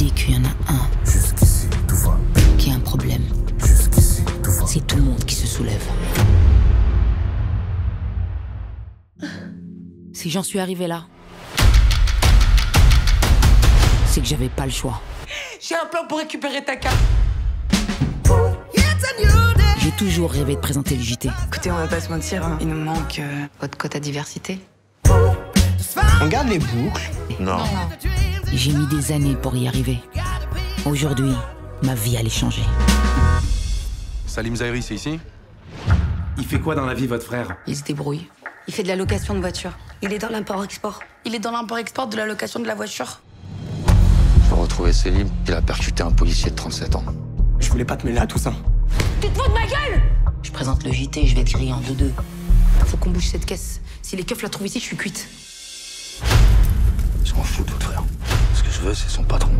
Dès qu'il y en a un Jusqu'ici, tout va. qui a un problème, Jusqu'ici, tout va. c'est tout le monde qui se soulève. Si j'en suis arrivé là, c'est que j'avais pas le choix. J'ai un plan pour récupérer ta carte. J'ai toujours rêvé de présenter le JT. Écoutez, on va pas se mentir, hein. il nous manque euh, votre quota diversité. On garde les boucles. Non. J'ai mis des années pour y arriver. Aujourd'hui, ma vie allait changer. Salim Zahiri, c'est ici? Il fait quoi dans la vie, votre frère? Il se débrouille. Il fait de la location de voiture. Il est dans l'import-export. Il est dans l'import-export de la location de la voiture. J'ai retrouvé Selim, il a percuté un policier de 37 ans. Je voulais pas te mêler à tout ça. Je présente le JT, je vais te griller en deux-deux. Faut qu'on bouge cette caisse. Si les keufs la trouvent ici, je suis cuite. Je m'en fous de votre frère. C'est son patron.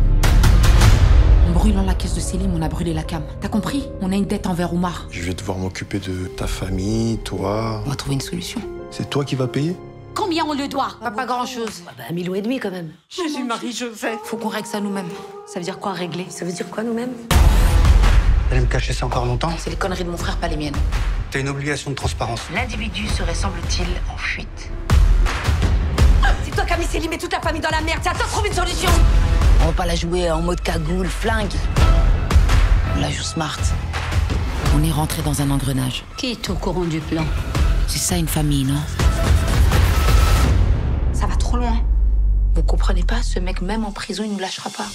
En brûlant la caisse de Célim, on a brûlé la cam. T'as compris? On a une dette envers Oumar. Je vais devoir m'occuper de ta famille, toi. On va trouver une solution. C'est toi qui vas payer? Combien on le doit? Pas, pas grand-chose. Bah, un million et demi quand même. Jésus, Marie, Joseph. Faut qu'on règle ça nous-mêmes. Ça veut dire quoi régler? Ça veut dire quoi nous-mêmes? Vous allez me cacher ça encore longtemps? C'est les conneries de mon frère, pas les miennes. T'as une obligation de transparence. L'individu serait, semble-t-il, en fuite. C'est toi qui as mis Célim et toute la famille dans la merde. C'est à toi de trouver une solution. On va pas la jouer en mode cagoule, flingue. On la joue smart. On est rentré dans un engrenage. Qui est au courant du plan C'est ça une famille, non? Ça va trop loin. Vous comprenez pas Ce mec, même en prison, il nous lâchera pas.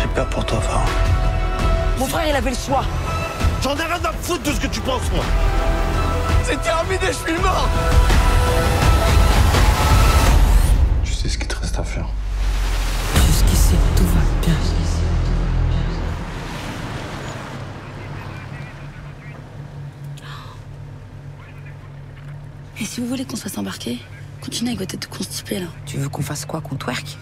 J'ai peur pour toi, Farah. Mon frère, il avait le choix. J'en ai rien à foutre de ce que tu penses, moi. C'est terminé, je suis mort Tu sais ce qu'il te reste à faire. Et si vous voulez qu'on se fasse embarquer, continuez avec de constipée là. Tu veux qu'on fasse quoi Qu'on twerk?